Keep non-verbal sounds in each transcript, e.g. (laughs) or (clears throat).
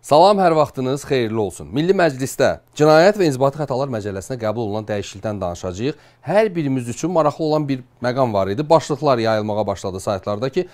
Salam, hər vaxtınız xeyirli olsun. Milli Məclisdə Cinayət və İnzibati Xətalar Məcəlləsinə qəbul olunan dəyişiklikdən danışacağıq. Hər birimiz üçün maraqlı olan bir məqam var idi. Başlıqlar yayılmağa başladı saytlarda ki,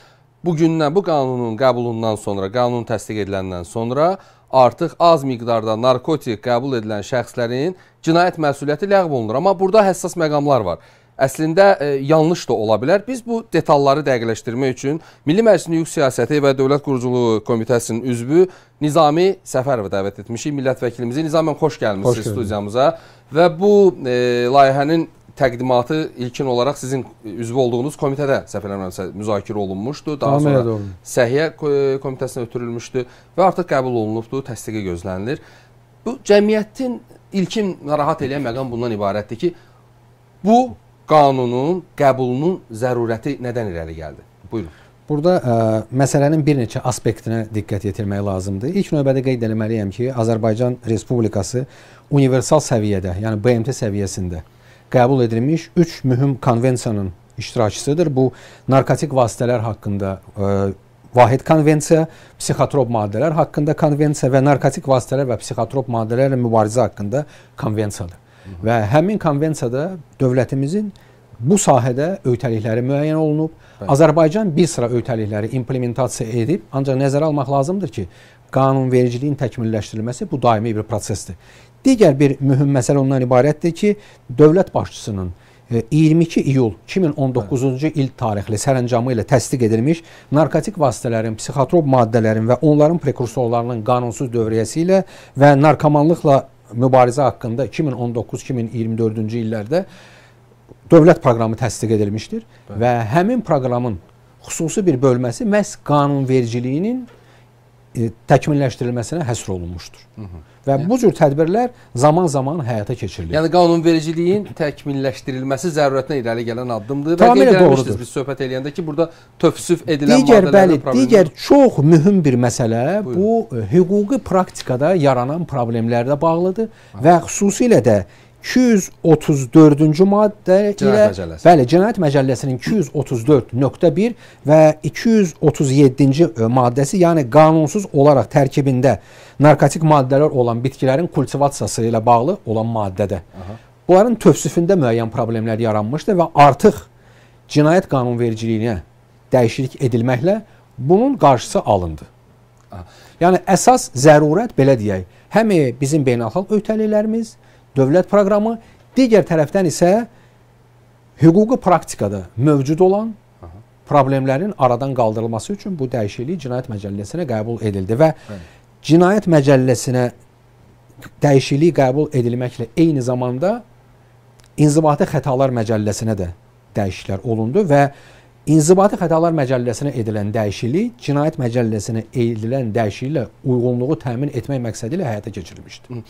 bu gündən bu qanunun qəbulundan sonra, qanun təsdiq ediləndən sonra artıq az miqdarda narkotik qəbul edilən şəxslərin cinayət məsuliyyəti ləğv olunur. Amma burada həssas məqamlar var əslində e, yanlış da ola bilər. Biz bu detalları dəqiqləşdirmək üçün Milli Məclisin Hüquq Siyasəti və Dövlət Quruculuğu Komitəsinin üzvü Nizami Səfərovu dəvət etmişik, millət vəkilimizi. Nizami xoş gəlmisiniz studiyamıza və bu e, layihənin təqdimatı ilkin olaraq sizin üzvü olduğunuz komitədə səhv eləmirəmsə müzakirə olunmuşdu. Daha Tamam sonra Səhiyyə komitəsinə ötürülmüşdü və artıq qəbul olunubdu, təsdiqi gözlənilir. Bu cəmiyyətin ilkin narahat edən məqam bundan ibarətdir ki, bu qanunun qəbulunun zərurəti nədən irəli gəldi? Buyurun. Burada ə, məsələnin bir neçə aspektinə diqqət yetirmək lazımdır. İlk növbədə qeyd etməliyəm ki, Azərbaycan Respublikası universal səviyyədə, yəni BMT səviyyəsində qəbul edilmiş 3 mühüm konvensiyanın iştirakçısıdır. Bu narkotik vasitələr haqqında ə, vahid konvensiya, psixotrop maddələr haqqında konvensiya və narkotik vasitələr və psixotrop maddələrlə mübarizə haqqında konvensiyadır. Və həmin konvensiyada dövlətimizin bu sahədə öhdəlikləri müəyyən olunub. Bəli. Azərbaycan bir sıra öhdəlikləri implementasiya edib, ancaq nəzərə almaq lazımdır ki, qanunvericiliyin təkmilləşdirilməsi bu daimi bir prosesdir. Digər bir mühüm məsələ ondan ibarətdir ki, dövlət başçısının 22 e, iyul 2019-cu il tarixli sərəncamı ilə təsdiq edilmiş narkotik vasitələrin, psixotrop maddələrin və onların prekursorlarının qanunsuz dövriyyəsi ilə və narkomanlıqla mübarizə haqqında 2019-2024-cü illərdə dövlət proqramı təsdiq edilmişdir Bəli. və həmin proqramın xüsusi bir bölməsi məhz qanunvericiliyinin təkmilləşdirilməsinə həsr olunmuşdur. Hı -hı. Və yəni, bu cür tədbirlər zaman-zaman həyata keçirilir. Yəni qanunvericiliyin təkmilləşdirilməsi zərurətinə irəli gələn addımdır. Tamamilə doğrudur. Biz söhbət eləyəndə ki, burada tövsüf edilən digər bəli, digər çox mühüm bir məsələ Buyurun. bu e, hüquqi praktikada yaranan problemlərlə bağlıdır ha. və xüsusilə də 234-cü maddə ilə bəli, Cinayət Məcəlləsinin 234.1 və 237-ci e, maddəsi, yəni qanunsuz olaraq tərkibində narkotik maddələr olan bitkilərin kultivasiyası ilə bağlı olan maddədə. Aha. Bunların tövsifində müəyyən problemlər yaranmışdı və artıq cinayət qanunvericiliyinə dəyişiklik edilməklə bunun qarşısı alındı. Aha. Yəni əsas zərurət belə deyək, həm bizim beynəlxalq öhdəliklərimiz, dövlət proqramı, digər tərəfdən isə hüquqi praktikada mövcud olan problemlərin aradan qaldırılması üçün bu dəyişiklik Cinayət Məcəlləsinə qəbul edildi və Bəli. Cinayət Məcəlləsinə dəyişiklik qəbul edilməklə eyni zamanda İnzibati Xətalar Məcəlləsinə də dəyişikliklər olundu və İnzibati Xətalar Məcəlləsinə edilən dəyişiklik Cinayət Məcəlləsinə edilən dəyişikliklə uyğunluğu təmin etmək məqsədi ilə həyata keçirilmişdir.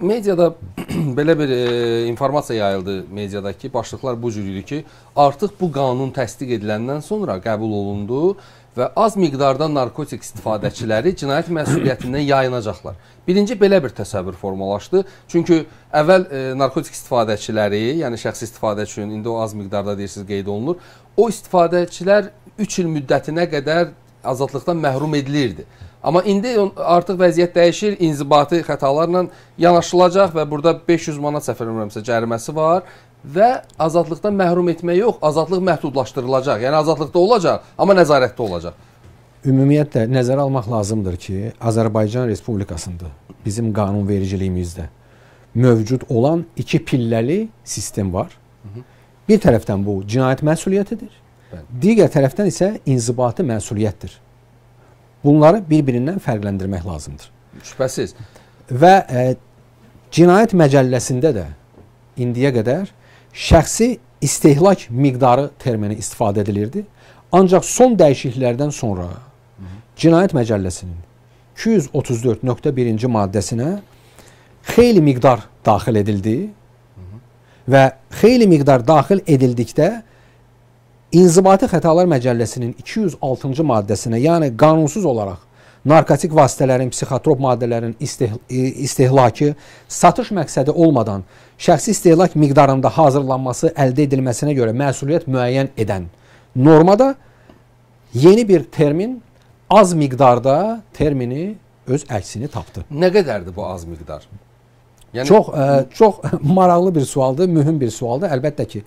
Mediada (clears throat) belə bir e, informasiya yayıldı mediadakı başlıqlar bu cür idi ki, artıq bu qanun təsdiq ediləndən sonra qəbul olundu və az miqdarda narkotik istifadəçiləri cinayət (clears throat) məsuliyyətindən yayınacaqlar. Birinci belə bir təsəvvür formalaşdı. Çünki əvvəl e, narkotik istifadəçiləri, yəni şəxsi istifadə üçün indi o az miqdarda deyirsiniz qeyd olunur. O istifadəçilər 3 il müddətinə qədər azadlıqdan məhrum edilirdi. Amma indi artıq vəziyyət dəyişir, inzibati xətalarla yanaşılacaq və burada 500 manat səhv eləmirəmsə cəriməsi var və azadlıqdan məhrum etmək yox, azadlıq məhdudlaşdırılacaq. Yəni azadlıqda olacaq, amma nəzarətdə olacaq. Ümumiyyətlə nəzərə almaq lazımdır ki, Azərbaycan Respublikasında bizim qanunvericiliyimizdə mövcud olan iki pilləli sistem var. Bir tərəfdən bu cinayət məsuliyyətidir. Bəli. Digər tərəfdən isə inzibati məsuliyyətdir. Bunları bir-birindən fərqləndirmək lazımdır. Şübhəsiz. Və e, Cinayət Məcəlləsində də indiyə qədər şəxsi istehlak miqdarı termini istifadə edilirdi. Ancaq son dəyişikliklərdən sonra. Cinayət Məcəlləsinin 234.1-ci maddəsinə xeyli miqdar daxil edildi. Və xeyli miqdar daxil edildikdə İnzibati Xətalar Məcəlləsinin 206-cı maddəsinə, yəni qanunsuz olaraq narkotik vasitələrin, psixotrop maddələrin isteh istehlakı satış məqsədi olmadan şəxsi istehlak miqdarında hazırlanması əldə edilməsinə görə məsuliyyət müəyyən edən normada yeni bir termin az miqdarda termini öz əksini tapdı. Nə qədərdir bu az miqdar? Yəni çox ə, çox maraqlı bir sualdır, mühüm bir sualdır. Əlbəttə ki,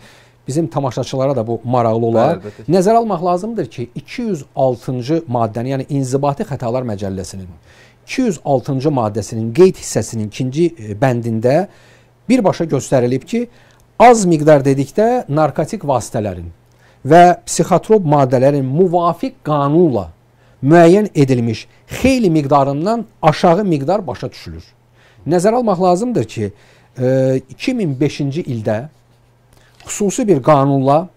bizim tamaşaçılara da bu maraqlı olar. Bəli, Nəzərə almaq lazımdır ki, 206-cı maddəni, yəni İnzibati Xətalar Məcəlləsinin 206-cı maddəsinin qeyd hissəsinin ikinci bəndində birbaşa göstərilib ki, az miqdar dedikdə narkotik vasitələrin və psixotrop maddələrin müvafiq qanunla müəyyən edilmiş xeyli miqdarından aşağı miqdar başa düşülür. Nəzərə almaq lazımdır ki, 2005-ci ildə xüsusi bir qanunla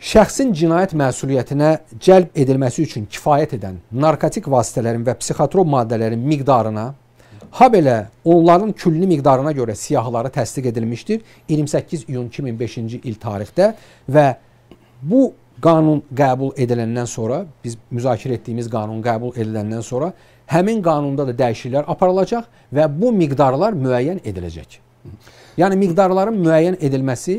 şəxsin cinayət məsuliyyətinə cəlb edilməsi üçün kifayət edən narkotik vasitələrin və psixotrop maddələrin miqdarına ha belə onların külli miqdarına görə siyahıları təsdiq edilmişdir 28 iyun 2005-ci il tarixdə və bu qanun qəbul ediləndən sonra biz müzakirə etdiyimiz qanun qəbul ediləndən sonra həmin qanunda da dəyişikliklər aparılacaq və bu miqdarlar müəyyən ediləcək. Yəni miqdarların müəyyən edilməsi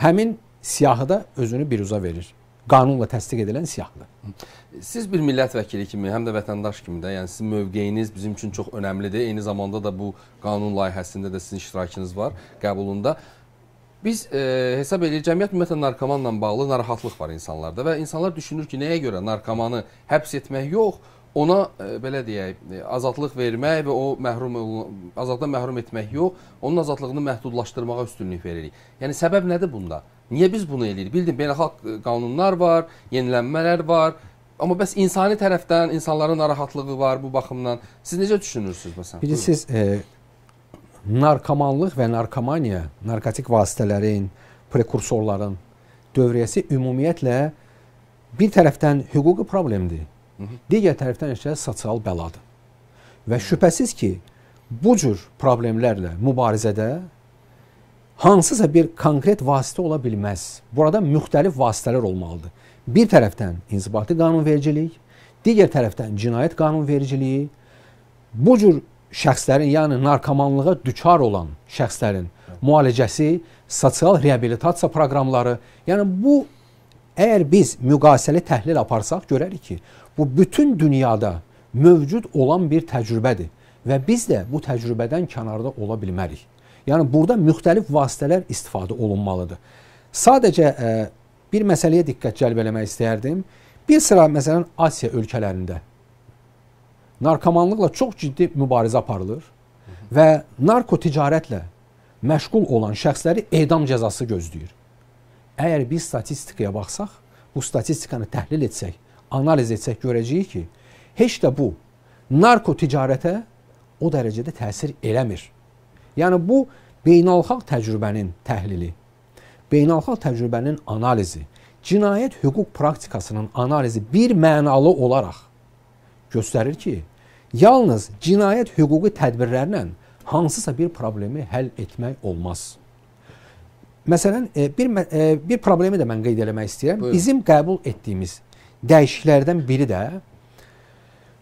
həmin siyahıda özünü biruza verir. Qanunla təsdiq edilən siyahıda. Siz bir millət vəkili kimi, həm də vətəndaş kimi də, yəni sizin mövqeyiniz bizim üçün çox önəmlidir. Eyni zamanda da bu qanun layihəsində də sizin iştirakınız var qəbulunda. Biz e, hesab edirik cəmiyyət ümumiyyətlə narkomanla bağlı narahatlıq var insanlarda və insanlar düşünür ki, nəyə görə narkomanı həbs etmək yox, ona e, belə deyək, e, azadlıq vermək və o məhrum azadlıqdan məhrum etmək yox, onun azadlığını məhdudlaşdırmağa üstünlük veririk. Yəni səbəb nədir bunda? Niyə biz bunu eləyirik? Bildim, beynəlxalq e, qanunlar var, yenilənmələr var. Amma bəs insani tərəfdən insanların narahatlığı var bu baxımdan. Siz necə düşünürsünüz məsələn? Bilirsiniz, e, narkomanlıq və narkomaniya, narkotik vasitələrin, prekursorların dövriyyəsi ümumiyyətlə bir tərəfdən hüquqi problemdir. Digər tərəfdən isə sosial bəladır. Və şübhəsiz ki, bu cür problemlərlə mübarizədə hansısa bir konkret vasitə ola bilməz. Burada müxtəlif vasitələr olmalıdır. Bir tərəfdən inzibati qanunvericilik, digər tərəfdən cinayət qanunvericiliyi bu cür şəxslərin, yəni narkomanlığa düçar olan şəxslərin müalicəsi, sosial reabilitasiya proqramları, yəni bu əgər biz müqayisəli təhlil aparsaq görərik ki, Bu bütün dünyada mövcud olan bir təcrübədir və biz də bu təcrübədən kənarda ola bilmərik. Yəni burada müxtəlif vasitələr istifadə olunmalıdır. Sadəcə ə, e, bir məsələyə diqqət cəlb eləmək istəyərdim. Bir sıra məsələn Asiya ölkələrində narkomanlıqla çox ciddi mübarizə aparılır və narko ticarətlə məşğul olan şəxsləri edam cəzası gözləyir. Əgər biz statistikaya baxsaq, bu statistikanı təhlil etsək, analiz etsək görəcəyik ki, heç də bu narko ticarətə o dərəcədə təsir eləmir. Yəni bu beynəlxalq təcrübənin təhlili, beynəlxalq təcrübənin analizi, cinayət hüquq praktikasının analizi bir mənalı olaraq göstərir ki, yalnız cinayət hüquqi tədbirlərlə hansısa bir problemi həll etmək olmaz. Məsələn, e, bir e, bir problemi də mən qeyd eləmək istəyirəm. Buyurun. Bizim qəbul etdiyimiz dəyişikliklərdən biri də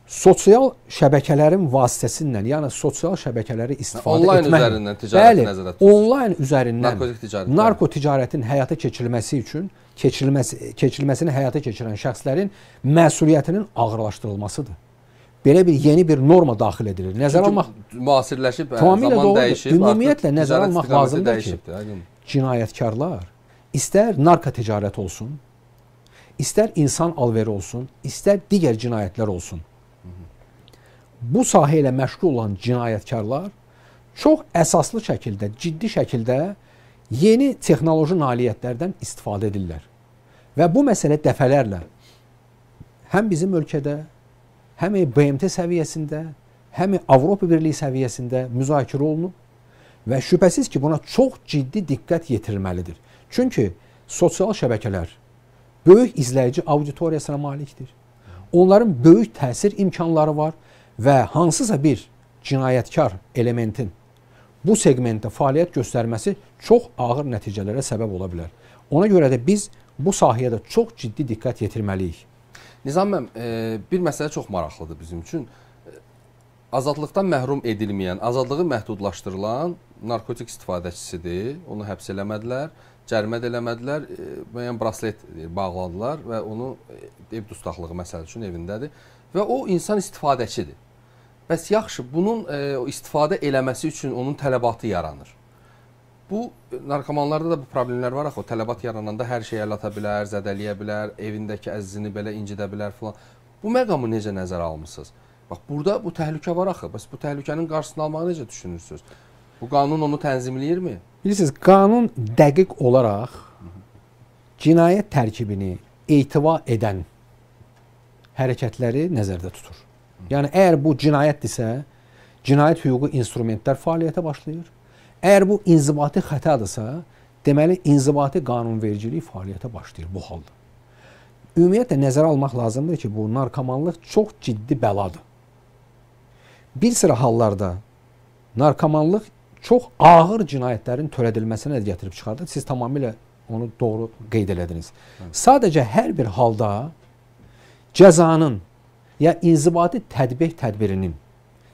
sosial şəbəkələrin vasitəsilə, yəni sosial şəbəkələri istifadə onlayn etmək, üzərindən ticarət bəli, nəzərdə tutulur. Onlayn üzərindən narkotik ticarət, narko ticarətin həyata keçirilməsi üçün keçirilməsi keçirilməsini həyata keçirən şəxslərin məsuliyyətinin ağırlaşdırılmasıdır. Belə bir yeni bir norma daxil edilir. Nəzərə almaq müasirləşib, tamamilə zaman doğrudur. dəyişib. Ümumiyyətlə nəzərə almaq lazımdır ki, cinayətkarlar istər narko ticarət olsun, istər insan alveri olsun, istər digər cinayətlər olsun. Bu sahə ilə məşğul olan cinayətkarlar çox əsaslı şəkildə, ciddi şəkildə yeni texnoloji nailiyyətlərdən istifadə edirlər. Və bu məsələ dəfələrlə həm bizim ölkədə, həm BMT səviyyəsində, həm Avropa Birliyi səviyyəsində müzakirə olunub və şübhəsiz ki, buna çox ciddi diqqət yetirilməlidir. Çünki sosial şəbəkələr böyük izləyici auditoriyasına malikdir. Onların böyük təsir imkanları var və hansısa bir cinayətkar elementin bu segmentdə fəaliyyət göstərməsi çox ağır nəticələrə səbəb ola bilər. Ona görə də biz bu sahəyə də çox ciddi diqqət yetirməliyik. Nizam müəllim, e, bir məsələ çox maraqlıdır bizim üçün. E, azadlıqdan məhrum edilməyən, azadlığı məhdudlaşdırılan narkotik istifadəçisidir. Onu həbs eləmədilər cərimə də eləmədilər, e, müəyyən braslet bağladılar və onu e, ev dustaqlığı məsəl üçün evindədir. və o insan istifadəçidir. Bəs yaxşı, bunun e, istifadə eləməsi üçün onun tələbatı yaranır. Bu narkomanlarda da bu problemlər var axı. Tələbat yarananda hər şeyi əl ata bilər, zədələyə bilər, evindəki əzizini belə incidə bilər filan. Bu məqamı necə nəzərə almısınız? Bax burada bu təhlükə var axı. Bəs bu təhlükənin qarşısını almağı necə düşünürsüz? Bu qanun onu tənzimləyirmi? Bilirsiniz, qanun dəqiq olaraq cinayət tərkibini etiba edən hərəkətləri nəzərdə tutur. Yəni əgər bu cinayətdirsə, cinayət hüquqi instrumentlər fəaliyyətə başlayır. Əgər bu inzibati xətadırsa, deməli inzibati qanunvericilik fəaliyyətə başlayır bu halda. Ümumiyyətlə nəzərə almaq lazımdır ki, bu narkomanlıq çox ciddi bəladır. Bir sıra hallarda narkomanlıq çox ağır cinayətlərin törədilməsinə gətirib çıxardır. Siz tamamilə onu doğru qeyd elədiniz. Hı. Sadəcə hər bir halda cəzanın ya inzibati tətbiq tədbirinin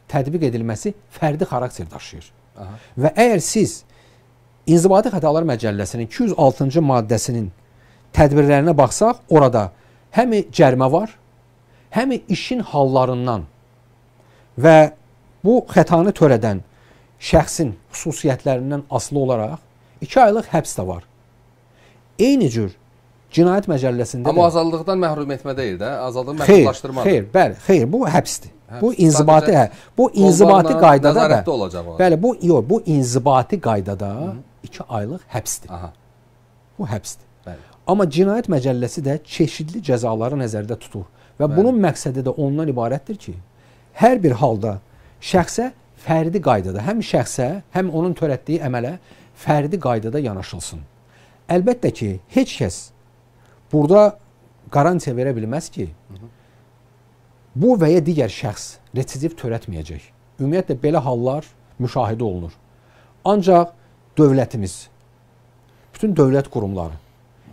tətbiq edilməsi fərdi xarakter daşıyır. Aha. Və əgər siz İnzibati Xətalar Məcəlləsinin 206-cı maddəsinin tədbirlərinə baxsaq, orada həm cərimə var, həm işin hallarından və bu xətanı törədən şəxsin xüsusiyyətlərindən asılı olaraq 2 aylıq həbs də var. Eyni cür Cinayət Məcəlləsində Amma azadlıqdan məhrum etmə deyil də, azadlıq məhdudlaşdırmadır. Xeyr, bəli, xeyr, bu həbsdir. Həbs. Bu inzibati, hə, bu inzibati qaydada da olacaq. Bəli, bu yox, bu inzibati qaydada 2 aylıq həbsdir. Aha. Bu həbsdir. Bəli. Amma Cinayət Məcəlləsi də çeşidli cəzaları nəzərdə tutur və bəli. bunun məqsədi də ondan ibarətdir ki, hər bir halda şəxsə fərdi qaydada, həm şəxsə, həm onun törətdiyi əmələ fərdi qaydada yanaşılsın. Əlbəttə ki, heç kəs burada qarantiya verə bilməz ki, bu və ya digər şəxs retsidiv törətməyəcək. Ümumiyyətlə belə hallar müşahidə olunur. Ancaq dövlətimiz, bütün dövlət qurumları,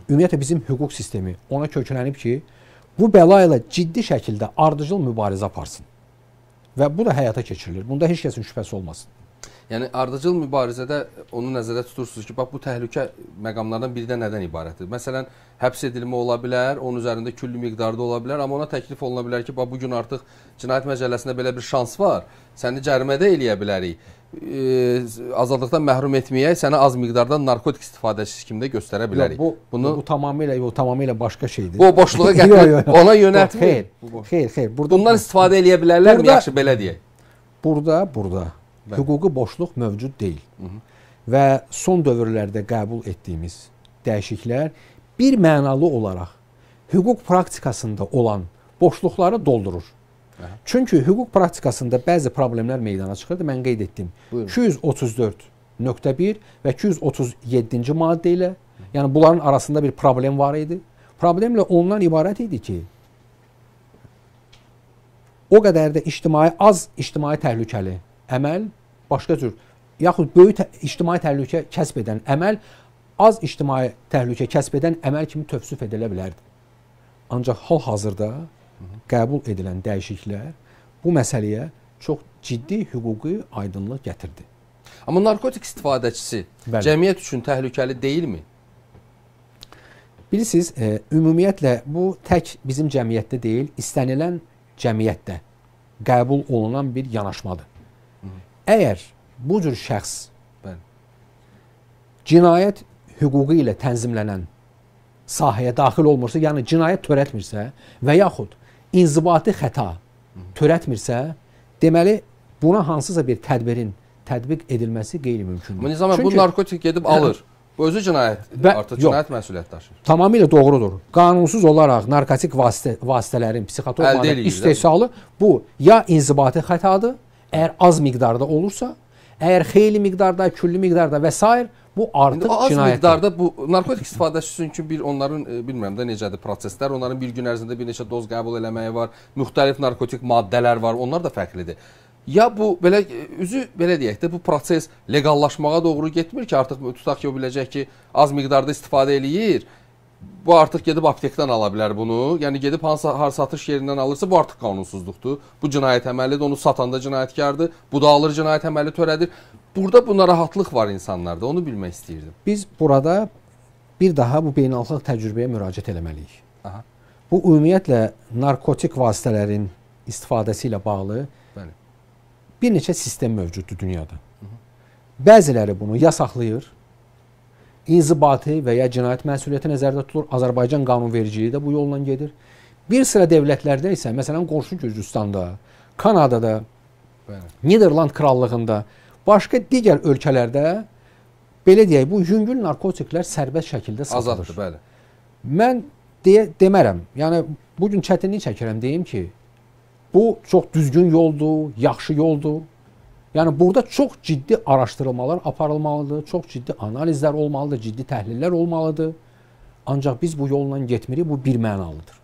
ümumiyyətlə bizim hüquq sistemi ona köklənib ki, bu bəla ilə ciddi şəkildə ardıcıl mübarizə aparsın. Və bu da həyata keçirilir. Bunda heç kəsin şübhəsi olmasın. Yəni ardıcıl mübarizədə onu nəzərdə tutursunuz ki, bax bu təhlükə məqamlardan biri də nədən ibarətdir? Məsələn, həbs edilmə ola bilər, onun üzərində külli miqdarda ola bilər, amma ona təklif oluna bilər ki, bax bu gün artıq cinayət məcəlləsində belə bir şans var. Səni cərimədə eləyə bilərik. E, azadlıqdan məhrum etməyə səni az miqdarda narkotik istifadəçisi kimi də göstərə bilərik. Yox, bu bunu bu tamamilə yox, tamamilə başqa şeydir. Bu boşluğa (laughs) gətirib ona yönəltmir. Xeyr, xeyr, xeyr. Burada bundan istifadə eləyə bilərlərmi? Yaxşı belə deyək. Burada, burada Bəli. hüquqi boşluq mövcud deyil. Hı -hı. Və son dövrlərdə qəbul etdiyimiz dəyişikliklər bir mənalı olaraq hüquq praktikasında olan boşluqları doldurur. Hə. Çünki hüquq praktikasında bəzi problemlər meydana çıxırdı. Mən qeyd etdim. 234.1 və 237-ci maddə ilə, yəni bunların arasında bir problem var idi. Problemlə ondan ibarət idi ki, o qədər də ictimai az ictimai təhlükəli əməl başqa cür yaxud böyük ictimai təhlükə kəsb edən əməl az ictimai təhlükə kəsb edən əməl kimi tövsif edilə bilərdi. Ancaq hal-hazırda qəbul edilən dəyişikliklər bu məsələyə çox ciddi hüquqi aydınlıq gətirdi. Amma narkotik istifadəçisi Bəli. cəmiyyət üçün təhlükəli deyilmi? Bilirsiniz, e, ümumiyyətlə bu tək bizim cəmiyyətdə deyil, istənilən cəmiyyətdə qəbul olunan bir yanaşmadır. Əgər bu cür şəxs cinayət hüququ ilə tənzimlənən sahəyə daxil olmursa, yəni cinayət törətmirsə və yaxud inzibati xəta törətmirsə, deməli buna hansısa bir tədbirin tətbiq edilməsi qeyri-mümkündür. Nizam bu narkotik gedib alır. Bu özü cinayət, və, artıq cinayət yox, məsuliyyət daşıyır. Tamamilə doğrudur. Qanunsuz olaraq narkotik vasitə, vasitələrin psixotrop istehsalı bu ya inzibati xətadır, Əgər az miqdarda olursa, əgər xeyli miqdarda, külli miqdarda və s. bu artıq az cinayətdir. miqdarda bu narkotik istifadəçisi üçün bir onların e, bilmirəm də necədir proseslər, onların bir gün ərzində bir neçə doz qəbul eləməyi var, müxtəlif narkotik maddələr var, onlar da fərqlidir. Ya bu belə e, üzü belə deyək də bu proses leqallaşmağa doğru getmir ki, artıq tutaq ki, o biləcək ki, az miqdarda istifadə eləyir bu artıq gedib aptekdən ala bilər bunu. Yəni gedib hansı har satış yerindən alırsa bu artıq qanunsuzluqdur. Bu cinayət əməlidir. Onu satan da cinayətkardır. Bu da alır cinayət əməli törədir. Burada bu narahatlıq var insanlarda. Onu bilmək istəyirdim. Biz burada bir daha bu beynəlxalq təcrübəyə müraciət etməliyik. Aha. Bu ümumiyyətlə narkotik vasitələrin istifadəsi ilə bağlı Bəli. bir neçə sistem mövcuddur dünyada. Bəziləri bunu yasaqlayır. İnzibati və ya cinayət məsuliyyəti nəzərdə tutulur. Azərbaycan qanunvericiliyi də bu yolla gedir. Bir sıra dövlətlərdə isə, məsələn, qonşu Gürcüstanda, Kanadada, Bəli. Niderland krallığında, başqa digər ölkələrdə belə deyək, bu yüngül narkotiklər sərbəst şəkildə satılır. Azaddır, bəli. Mən deyə demərəm. Yəni bu gün çətinlik çəkirəm deyim ki, bu çox düzgün yoldur, yaxşı yoldur. Yəni burada çox ciddi araşdırmalar aparılmalıdır, çox ciddi analizlər olmalıdır, ciddi təhlillər olmalıdır. Ancaq biz bu yolla getmirik, bu bir mənalıdır.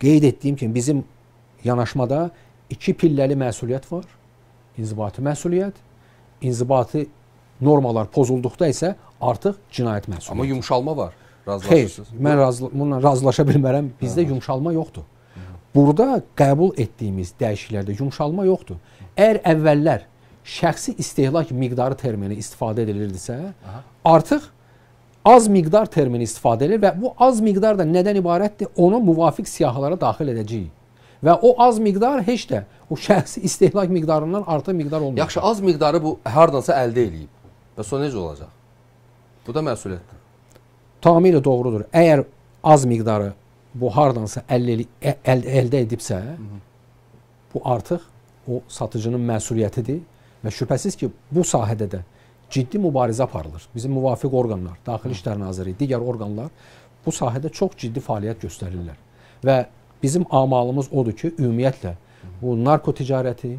Qeyd etdiyim kimi bizim yanaşmada iki pilləli məsuliyyət var. İnzibati məsuliyyət, inzibati normalar pozulduqda isə artıq cinayət məsuliyyəti. Amma yumşalma var. Xeyr, mən razı, bununla razılaşa bilmərəm. Bizdə yumşalma yoxdur. Burada qəbul etdiyimiz dəyişikliklərdə yumşalma yoxdur. Əgər əvvəllər şəxsi istehlak miqdarı termini istifadə edilirdisə, artıq az miqdar termini istifadə edilir və bu az miqdar da nədən ibarətdir? Onu müvafiq siyahılara daxil edəcəyik. Və o az miqdar heç də o şəxsi istehlak miqdarından artıq miqdar olmayacaq. Yaxşı, az miqdarı bu hardansa əldə eləyib. Və sonra necə olacaq? Bu da məsuliyyətdir. Tamamilə doğrudur. Əgər az miqdarı bu hardansa əldə, əl, əldə edibsə, bu artıq o satıcının məsuliyyətidir və şübhəsiz ki, bu sahədə də ciddi mübarizə aparılır. Bizim müvafiq orqanlar, Daxili İşlər Nazirliyi, digər orqanlar bu sahədə çox ciddi fəaliyyət göstərirlər. Və bizim amalımız odur ki, ümumiyyətlə bu narko ticarəti,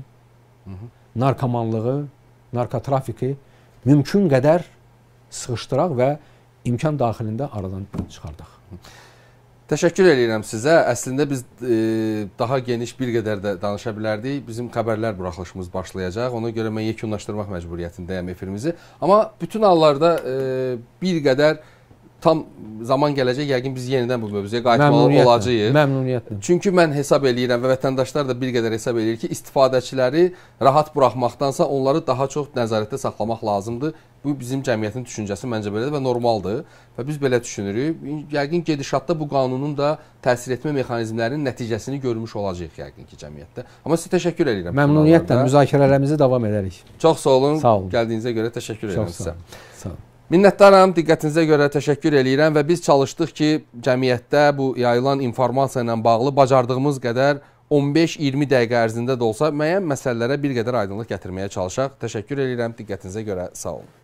narkomanlığı, narkotrafiki mümkün qədər sıxışdıraq və imkan daxilində aradan çıxardaq. Təşəkkür edirəm sizə. Əslində biz e, daha geniş bir qədər də danışa bilərdik. Bizim xəbərlər buraxılışımız başlayacaq. Ona görə mən yekunlaşdırmaq məcburiyyətindəyəm efirimizi. Amma bütün hallarda e, bir qədər tam zaman gələcək yəqin biz yenidən bu mövzuya qayıtmalı olacağıq. Məmnuniyyətlə. Çünki mən hesab eləyirəm və vətəndaşlar da bir qədər hesab eləyir ki, istifadəçiləri rahat buraxmaqdansa onları daha çox nəzarətdə saxlamaq lazımdır. Bu bizim cəmiyyətin düşüncəsi məncə belədir və normaldır və biz belə düşünürük. Yəqin gedişatda bu qanunun da təsir etmə mexanizmlərinin nəticəsini görmüş olacağıq yəqin ki, cəmiyyətdə. Amma sizə təşəkkür edirəm. Məmnuniyyətlə müzakirələrimizi davam edərik. Çox sağ olun. Sağ olun. Gəldiyinizə görə təşəkkür edirəm sizə. Sağ olun. Minnətdaram, diqqətinizə görə təşəkkür eləyirəm və biz çalışdıq ki, cəmiyyətdə bu yayılan informasiya ilə bağlı bacardığımız qədər 15-20 dəqiqə ərzində də olsa müəyyən məsələlərə bir qədər aydınlıq gətirməyə çalışaq. Təşəkkür eləyirəm diqqətinizə görə. Sağ olun.